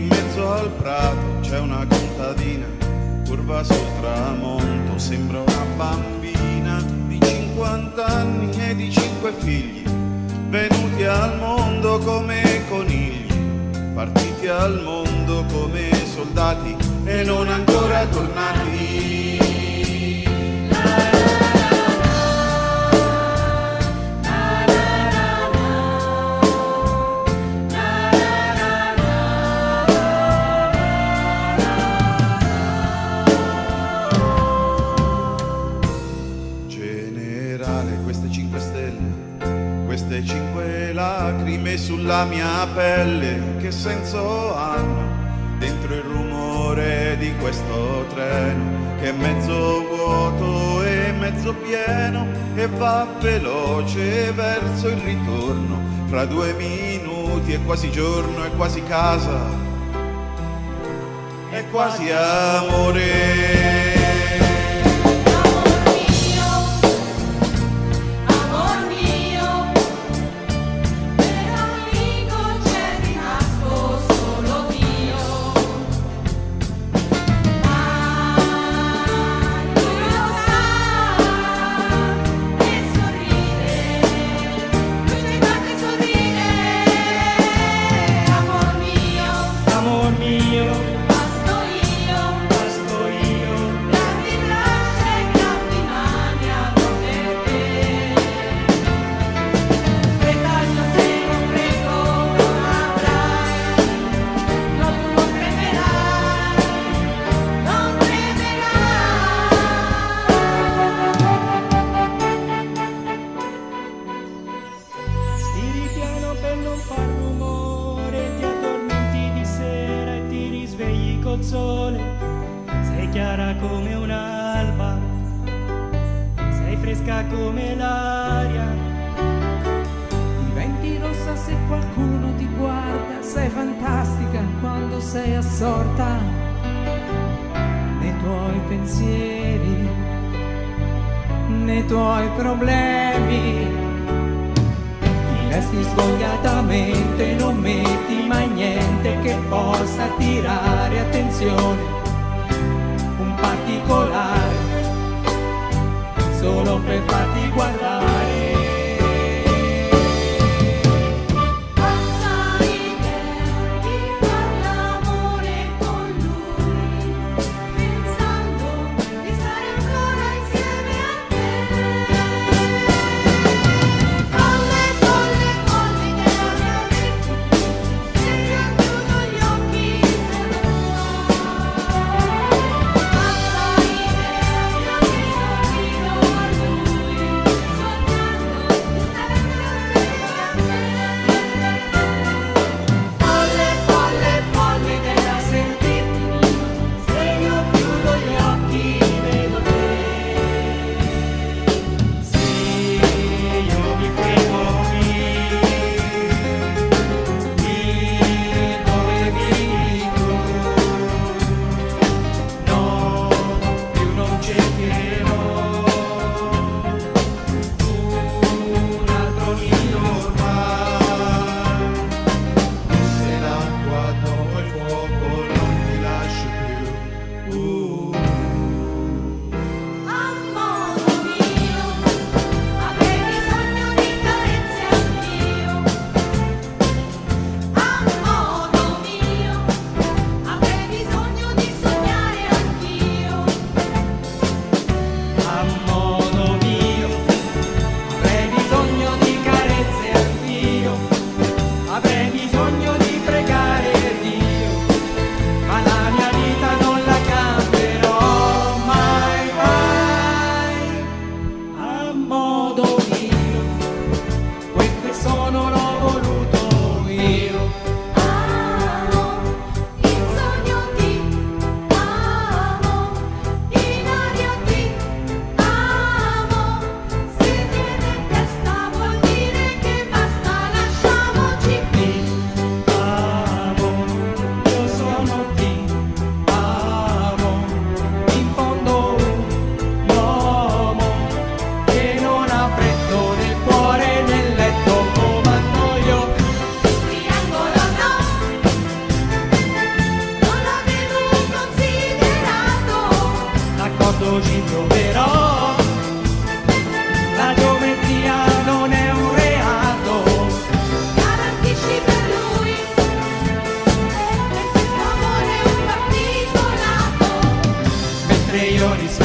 mezzo al prato c'è una contadina, curva sul tramonto, sembra una bambina di 50 anni e di 5 figli, venuti al mondo come conigli, partiti al mondo come soldati e non ancora tornati. Queste 5 stelle, queste 5 lacrime sulla mia pelle, che senso hanno dentro il rumore di questo treno, che è mezzo vuoto e mezzo pieno e va veloce verso il ritorno, fra due minuti è quasi giorno, è quasi casa, è quasi amore. Fresca come l'aria, Diventi rossa se qualcuno ti guarda, sei fantastica quando sei assorta nei tuoi pensieri, nei tuoi problemi. Ti vesti svogliatamente, non metti mai niente che possa attirare attenzione, solo per ci proverò. La geometria non è un reato, Garantisci per lui. L'amore è un partito nato. Mentre io rischierei